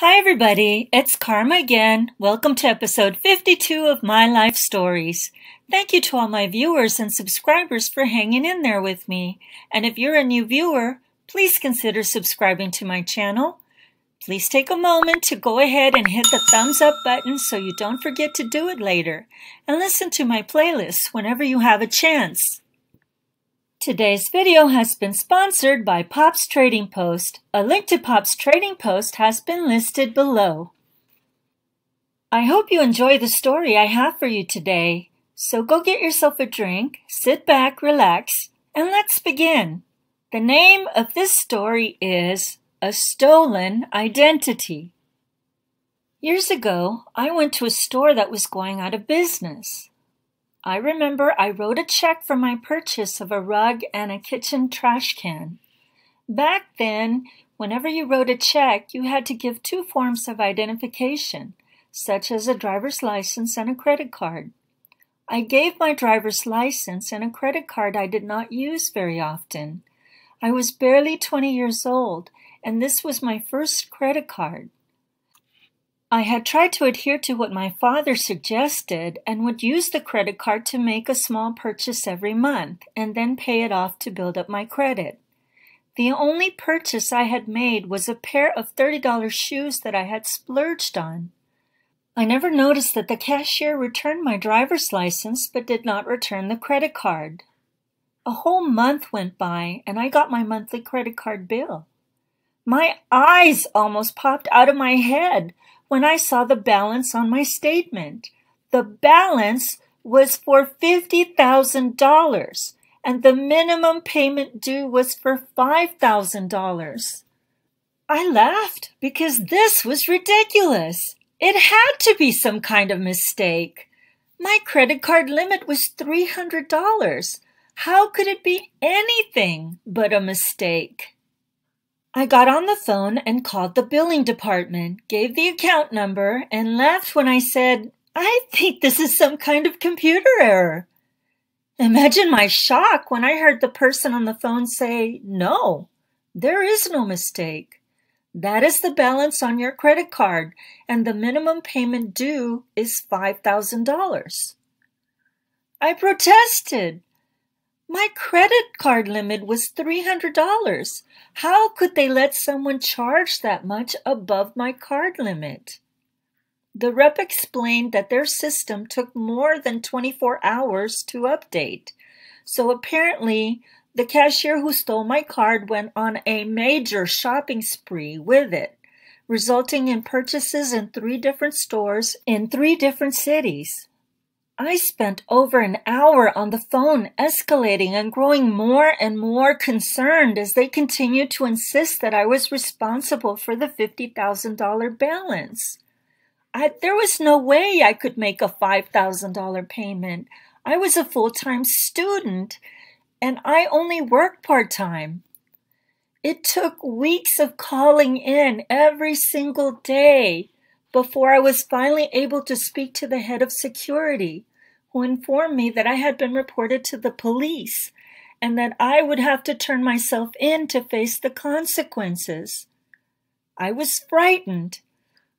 Hi, everybody. It's Karma again. Welcome to episode 52 of My Life Stories. Thank you to all my viewers and subscribers for hanging in there with me. And if you're a new viewer, please consider subscribing to my channel. Please take a moment to go ahead and hit the thumbs up button so you don't forget to do it later. And listen to my playlists whenever you have a chance. Today's video has been sponsored by Pops Trading Post. A link to Pops Trading Post has been listed below. I hope you enjoy the story I have for you today. So go get yourself a drink, sit back, relax, and let's begin. The name of this story is A Stolen Identity. Years ago, I went to a store that was going out of business. I remember I wrote a check for my purchase of a rug and a kitchen trash can. Back then, whenever you wrote a check, you had to give two forms of identification, such as a driver's license and a credit card. I gave my driver's license and a credit card I did not use very often. I was barely 20 years old, and this was my first credit card. I had tried to adhere to what my father suggested and would use the credit card to make a small purchase every month and then pay it off to build up my credit. The only purchase I had made was a pair of $30 shoes that I had splurged on. I never noticed that the cashier returned my driver's license but did not return the credit card. A whole month went by and I got my monthly credit card bill. My eyes almost popped out of my head when I saw the balance on my statement. The balance was for $50,000 and the minimum payment due was for $5,000. I laughed because this was ridiculous. It had to be some kind of mistake. My credit card limit was $300. How could it be anything but a mistake? I got on the phone and called the billing department, gave the account number, and laughed when I said, I think this is some kind of computer error. Imagine my shock when I heard the person on the phone say, No, there is no mistake. That is the balance on your credit card, and the minimum payment due is $5,000. I protested. My credit card limit was $300. How could they let someone charge that much above my card limit? The rep explained that their system took more than 24 hours to update. So apparently, the cashier who stole my card went on a major shopping spree with it, resulting in purchases in three different stores in three different cities. I spent over an hour on the phone escalating and growing more and more concerned as they continued to insist that I was responsible for the $50,000 balance. I, there was no way I could make a $5,000 payment. I was a full time student and I only worked part time. It took weeks of calling in every single day before I was finally able to speak to the head of security who informed me that I had been reported to the police and that I would have to turn myself in to face the consequences. I was frightened.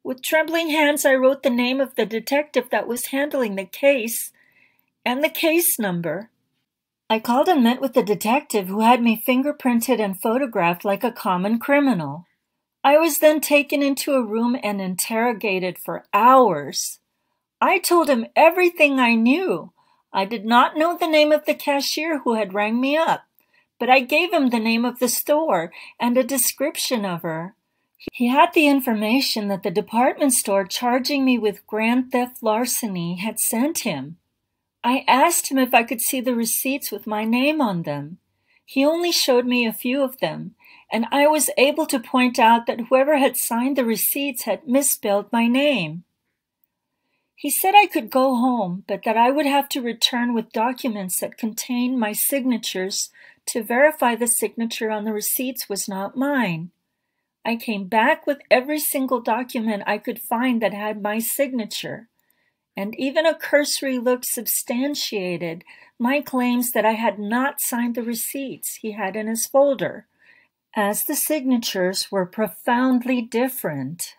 With trembling hands, I wrote the name of the detective that was handling the case and the case number. I called and met with the detective who had me fingerprinted and photographed like a common criminal. I was then taken into a room and interrogated for hours. I told him everything I knew. I did not know the name of the cashier who had rang me up, but I gave him the name of the store and a description of her. He had the information that the department store charging me with grand theft larceny had sent him. I asked him if I could see the receipts with my name on them. He only showed me a few of them, and I was able to point out that whoever had signed the receipts had misspelled my name. He said I could go home, but that I would have to return with documents that contained my signatures to verify the signature on the receipts was not mine. I came back with every single document I could find that had my signature, and even a cursory look substantiated my claims that I had not signed the receipts he had in his folder, as the signatures were profoundly different.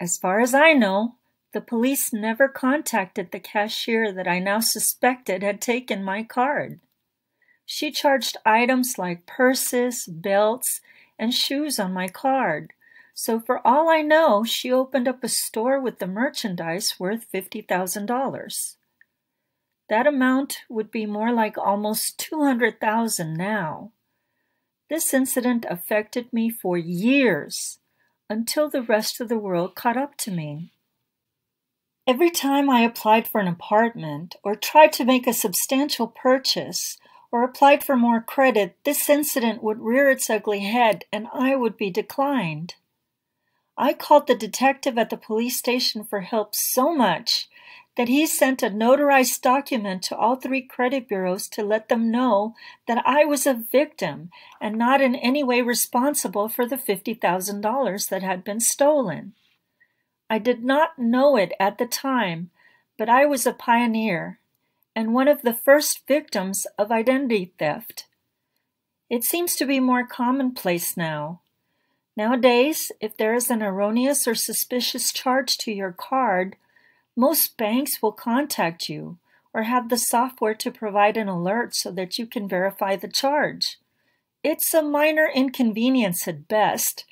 As far as I know, the police never contacted the cashier that I now suspected had taken my card. She charged items like purses, belts, and shoes on my card. So, for all I know, she opened up a store with the merchandise worth $50,000. That amount would be more like almost 200,000 now. This incident affected me for years until the rest of the world caught up to me. Every time I applied for an apartment or tried to make a substantial purchase, or applied for more credit, this incident would rear its ugly head and I would be declined. I called the detective at the police station for help so much that he sent a notarized document to all three credit bureaus to let them know that I was a victim and not in any way responsible for the $50,000 that had been stolen. I did not know it at the time, but I was a pioneer and one of the first victims of identity theft. It seems to be more commonplace now. Nowadays, if there is an erroneous or suspicious charge to your card, most banks will contact you or have the software to provide an alert so that you can verify the charge. It's a minor inconvenience at best.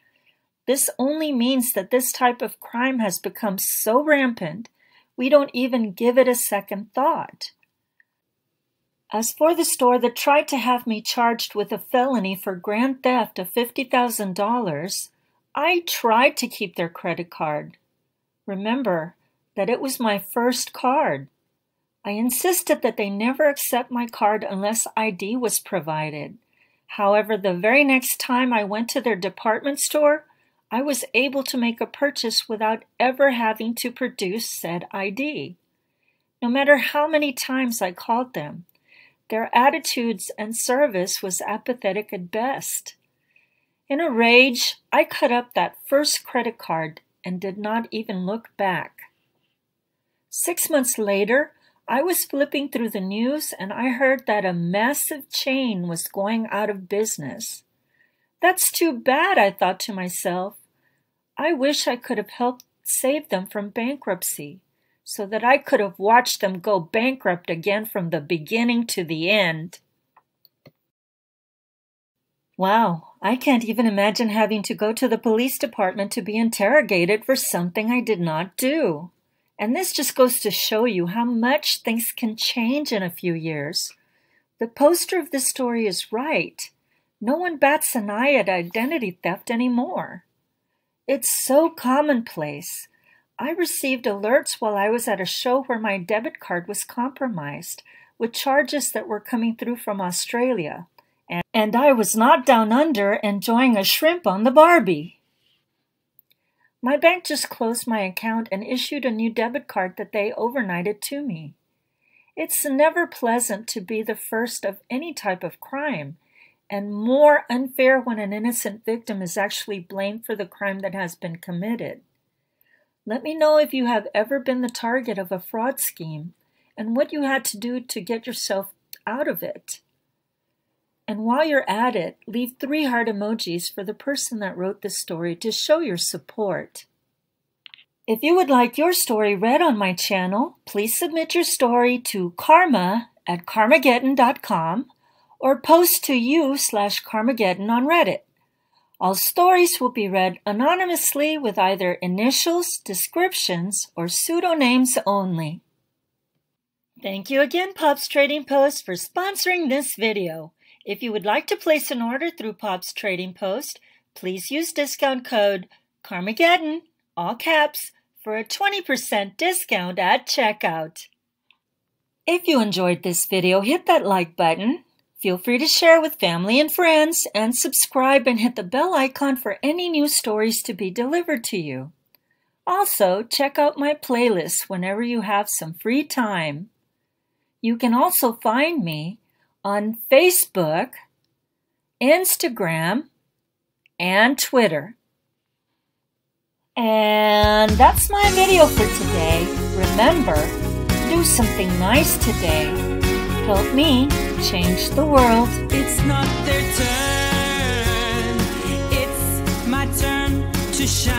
This only means that this type of crime has become so rampant, we don't even give it a second thought. As for the store that tried to have me charged with a felony for grand theft of $50,000, I tried to keep their credit card. Remember that it was my first card. I insisted that they never accept my card unless ID was provided. However, the very next time I went to their department store, I was able to make a purchase without ever having to produce said ID. No matter how many times I called them, their attitudes and service was apathetic at best. In a rage, I cut up that first credit card and did not even look back. Six months later, I was flipping through the news and I heard that a massive chain was going out of business. That's too bad, I thought to myself. I wish I could have helped save them from bankruptcy so that I could have watched them go bankrupt again from the beginning to the end. Wow, I can't even imagine having to go to the police department to be interrogated for something I did not do. And this just goes to show you how much things can change in a few years. The poster of this story is right. No one bats an eye at identity theft anymore. It's so commonplace. I received alerts while I was at a show where my debit card was compromised with charges that were coming through from Australia. And, I was not down under enjoying a shrimp on the Barbie. My bank just closed my account and issued a new debit card that they overnighted to me. It's never pleasant to be the first of any type of crime, and more unfair when an innocent victim is actually blamed for the crime that has been committed. Let me know if you have ever been the target of a fraud scheme and what you had to do to get yourself out of it. And while you're at it, leave three heart emojis for the person that wrote this story to show your support. If you would like your story read on my channel, please submit your story to karma at karmagetin.com or post to you slash karmagetin on Reddit. All stories will be read anonymously with either initials, descriptions, or pseudonyms only. Thank you again, Pops Trading Post, for sponsoring this video. If you would like to place an order through Pops Trading Post, please use discount code Karmagetin, all caps, for a 20% discount at checkout. If you enjoyed this video, hit that like button Feel free to share with family and friends and subscribe and hit the bell icon for any new stories to be delivered to you. Also, check out my playlist whenever you have some free time. You can also find me on Facebook, Instagram, and Twitter. And that's my video for today. Remember, do something nice today help me change the world. It's not their turn, it's my turn to shine.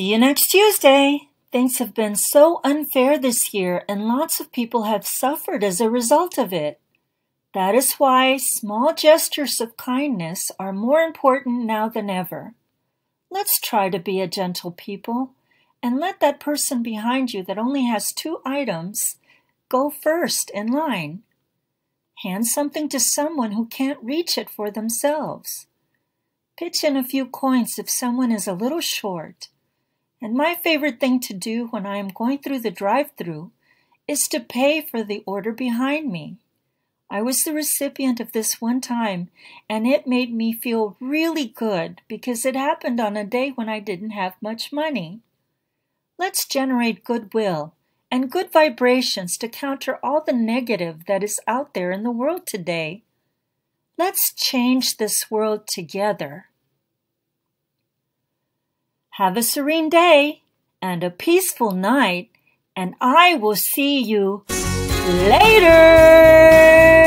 See you next Tuesday. Things have been so unfair this year, and lots of people have suffered as a result of it. That is why small gestures of kindness are more important now than ever. Let's try to be a gentle people and let that person behind you that only has two items go first in line. Hand something to someone who can't reach it for themselves. Pitch in a few coins if someone is a little short. And my favorite thing to do when I am going through the drive through is to pay for the order behind me. I was the recipient of this one time, and it made me feel really good because it happened on a day when I didn't have much money. Let's generate goodwill and good vibrations to counter all the negative that is out there in the world today. Let's change this world together. Have a serene day and a peaceful night, and I will see you later.